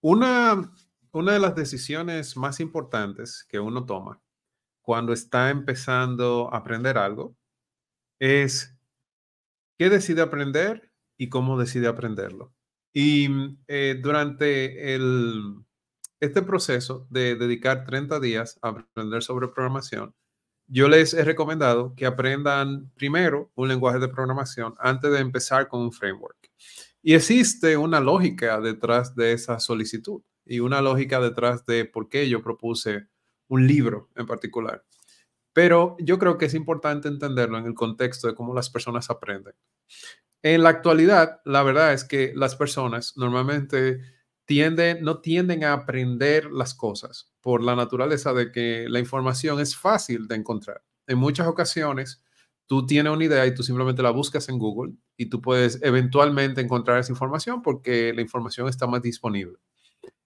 Una, una de las decisiones más importantes que uno toma cuando está empezando a aprender algo es qué decide aprender y cómo decide aprenderlo. Y eh, durante el, este proceso de dedicar 30 días a aprender sobre programación, yo les he recomendado que aprendan primero un lenguaje de programación antes de empezar con un framework. Y existe una lógica detrás de esa solicitud y una lógica detrás de por qué yo propuse un libro en particular. Pero yo creo que es importante entenderlo en el contexto de cómo las personas aprenden. En la actualidad, la verdad es que las personas normalmente tienden, no tienden a aprender las cosas por la naturaleza de que la información es fácil de encontrar. En muchas ocasiones, tú tienes una idea y tú simplemente la buscas en Google y tú puedes eventualmente encontrar esa información porque la información está más disponible.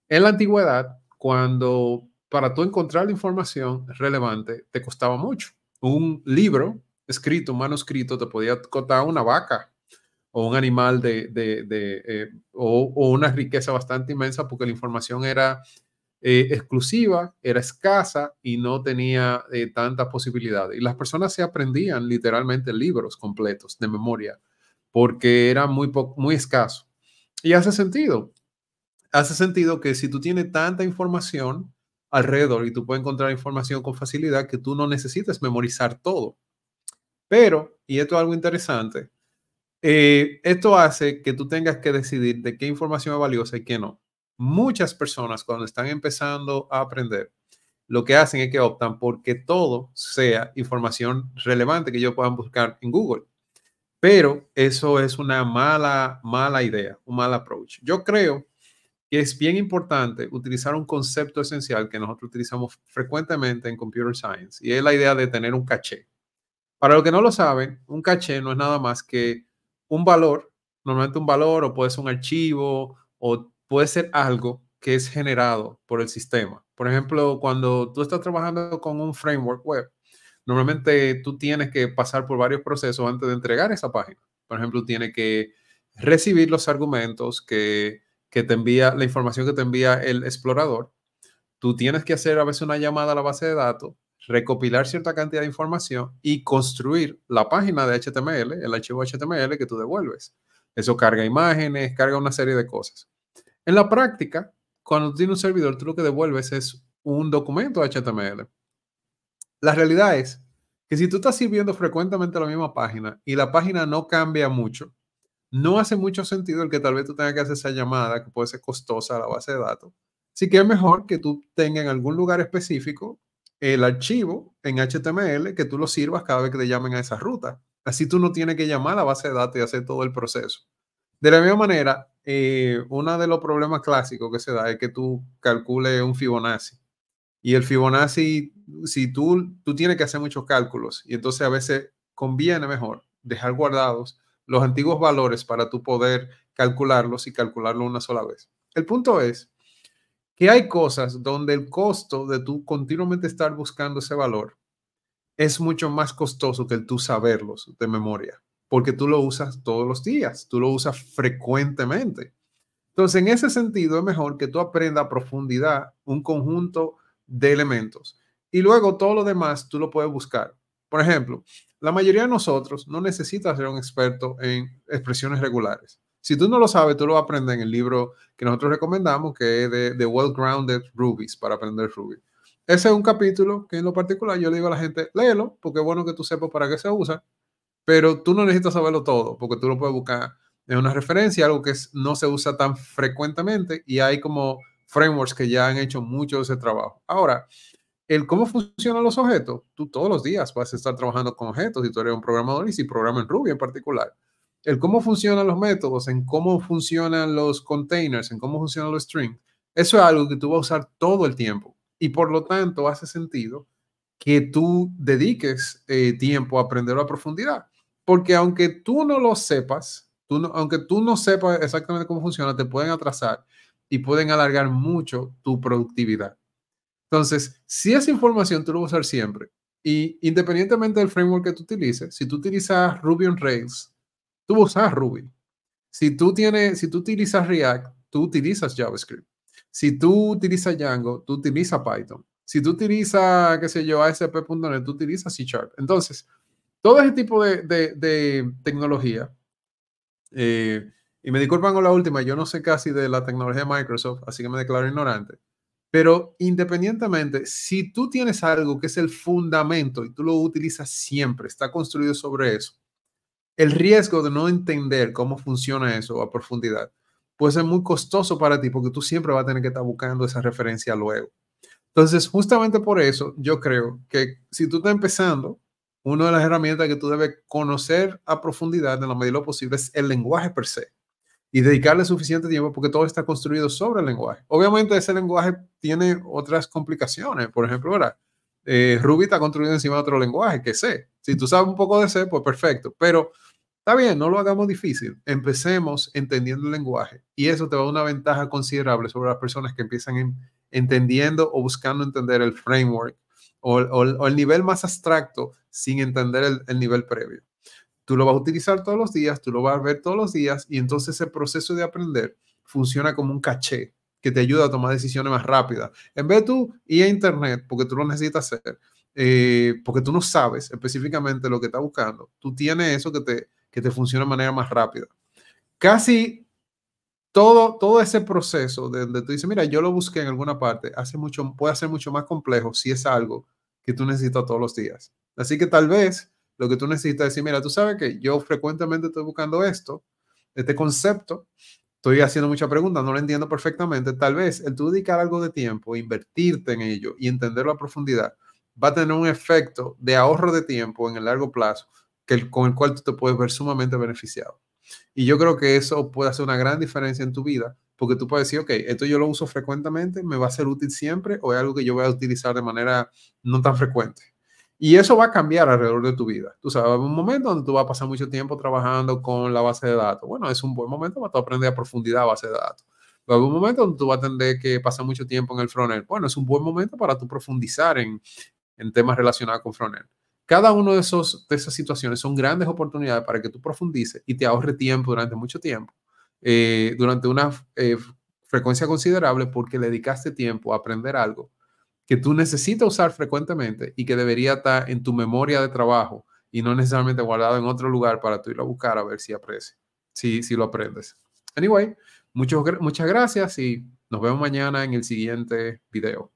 En la antigüedad, cuando para tú encontrar la información relevante te costaba mucho. Un libro escrito, manuscrito, te podía costar una vaca o un animal de, eh, o, una riqueza bastante inmensa porque la información era eh, exclusiva, era escasa y no tenía eh, tantas posibilidades. Y las personas se aprendían literalmente libros completos de memoria porque era muy, muy escaso. Y hace sentido. Hace sentido que si tú tienes tanta información, alrededor y tú puedes encontrar información con facilidad que tú no necesitas memorizar todo. Pero, y esto es algo interesante, eh, esto hace que tú tengas que decidir de qué información es valiosa y qué no. Muchas personas cuando están empezando a aprender, lo que hacen es que optan porque todo sea información relevante que ellos puedan buscar en Google. Pero eso es una mala, mala idea, un mal approach. Yo creo es bien importante utilizar un concepto esencial que nosotros utilizamos frecuentemente en Computer Science y es la idea de tener un caché. Para los que no lo saben, un caché no es nada más que un valor, normalmente un valor o puede ser un archivo o puede ser algo que es generado por el sistema. Por ejemplo, cuando tú estás trabajando con un framework web, normalmente tú tienes que pasar por varios procesos antes de entregar esa página. Por ejemplo, tienes que recibir los argumentos que que te envía, la información que te envía el explorador, tú tienes que hacer a veces una llamada a la base de datos, recopilar cierta cantidad de información y construir la página de HTML, el archivo HTML que tú devuelves. Eso carga imágenes, carga una serie de cosas. En la práctica, cuando tienes un servidor, tú lo que devuelves es un documento HTML. La realidad es que si tú estás sirviendo frecuentemente la misma página y la página no cambia mucho, no hace mucho sentido el que tal vez tú tengas que hacer esa llamada que puede ser costosa a la base de datos. Así que es mejor que tú tengas en algún lugar específico el archivo en HTML que tú lo sirvas cada vez que te llamen a esa ruta. Así tú no tienes que llamar a la base de datos y hacer todo el proceso. De la misma manera, eh, uno de los problemas clásicos que se da es que tú calcules un Fibonacci. Y el Fibonacci, si tú, tú tienes que hacer muchos cálculos y entonces a veces conviene mejor dejar guardados los antiguos valores para tú poder calcularlos y calcularlo una sola vez. El punto es que hay cosas donde el costo de tú continuamente estar buscando ese valor es mucho más costoso que el tú saberlos de memoria, porque tú lo usas todos los días, tú lo usas frecuentemente. Entonces, en ese sentido, es mejor que tú aprendas a profundidad un conjunto de elementos y luego todo lo demás tú lo puedes buscar. Por ejemplo, la mayoría de nosotros no necesita ser un experto en expresiones regulares. Si tú no lo sabes, tú lo aprendes en el libro que nosotros recomendamos, que es de, The Well-Grounded Rubies, para aprender Ruby. Ese es un capítulo que en lo particular yo le digo a la gente, léelo, porque es bueno que tú sepas para qué se usa, pero tú no necesitas saberlo todo, porque tú lo puedes buscar en una referencia, algo que no se usa tan frecuentemente y hay como frameworks que ya han hecho mucho de ese trabajo. Ahora, el cómo funcionan los objetos, tú todos los días vas a estar trabajando con objetos si tú eres un programador y si programas en Ruby en particular. El cómo funcionan los métodos, en cómo funcionan los containers, en cómo funcionan los strings, eso es algo que tú vas a usar todo el tiempo y por lo tanto hace sentido que tú dediques eh, tiempo a aprenderlo a profundidad. Porque aunque tú no lo sepas, tú no, aunque tú no sepas exactamente cómo funciona, te pueden atrasar y pueden alargar mucho tu productividad. Entonces, si esa información tú lo vas usar siempre, y independientemente del framework que tú utilices, si tú utilizas Ruby on Rails, tú usar Ruby. Si tú, tienes, si tú utilizas React, tú utilizas JavaScript. Si tú utilizas Django, tú utilizas Python. Si tú utilizas, qué sé yo, ASP.NET, tú utilizas C Sharp. Entonces, todo ese tipo de, de, tecnología, eh, y me disculpan con la última, yo no sé casi de la tecnología de Microsoft, así que me declaro ignorante. Pero independientemente, si tú tienes algo que es el fundamento y tú lo utilizas siempre, está construido sobre eso, el riesgo de no entender cómo funciona eso a profundidad puede ser muy costoso para ti porque tú siempre vas a tener que estar buscando esa referencia luego. Entonces, justamente por eso, yo creo que si tú estás empezando, una de las herramientas que tú debes conocer a profundidad en la medida de lo posible es el lenguaje per se y dedicarle suficiente tiempo porque todo está construido sobre el lenguaje. Obviamente ese lenguaje tiene otras complicaciones. Por ejemplo, ahora, eh, Ruby está construido encima de otro lenguaje que C. Si tú sabes un poco de C, pues perfecto. Pero Está bien, no lo hagamos difícil. Empecemos entendiendo el lenguaje y eso te va a dar una ventaja considerable sobre las personas que empiezan entendiendo o buscando entender el framework o, el nivel más abstracto sin entender el, nivel previo. Tú lo vas a utilizar todos los días, tú lo vas a ver todos los días y entonces el proceso de aprender funciona como un caché que te ayuda a tomar decisiones más rápidas. En vez de tú ir a internet porque tú lo necesitas hacer, eh, porque tú no sabes específicamente lo que estás buscando, tú tienes eso que te que te funcione de manera más rápida. Casi todo, todo ese proceso de donde tú dices, mira, yo lo busqué en alguna parte, hace mucho, puede ser mucho más complejo si es algo que tú necesitas todos los días. Así que tal vez lo que tú necesitas es decir, mira, tú sabes que yo frecuentemente estoy buscando esto, este concepto, estoy haciendo muchas preguntas, no lo entiendo perfectamente. Tal vez el tú dedicar algo de tiempo, invertirte en ello y entenderlo a profundidad, va a tener un efecto de ahorro de tiempo en el largo plazo que con el cual tú te puedes ver sumamente beneficiado. Y yo creo que eso puede hacer una gran diferencia en tu vida, porque tú puedes decir, ok, esto yo lo uso frecuentemente, me va a ser útil siempre, o es algo que yo voy a utilizar de manera no tan frecuente. Y eso va a cambiar alrededor de tu vida. Tú sabes, un momento donde tú vas a pasar mucho tiempo trabajando con la base de datos. Bueno, es un buen momento para aprender a profundidad base de datos. Va un momento donde tú vas a tener que pasar mucho tiempo en el frontend. Bueno, es un buen momento para tú profundizar en, en temas relacionados con frontend. Cada una de, esos, de esas situaciones son grandes oportunidades para que tú profundices y te ahorre tiempo durante mucho tiempo, eh, durante una eh, frecuencia considerable porque le dedicaste tiempo a aprender algo que tú necesitas usar frecuentemente y que debería estar en tu memoria de trabajo y no necesariamente guardado en otro lugar para tú ir a buscar a ver si aprecia, si, si lo aprendes. Anyway, muchas gracias y nos vemos mañana en el siguiente video.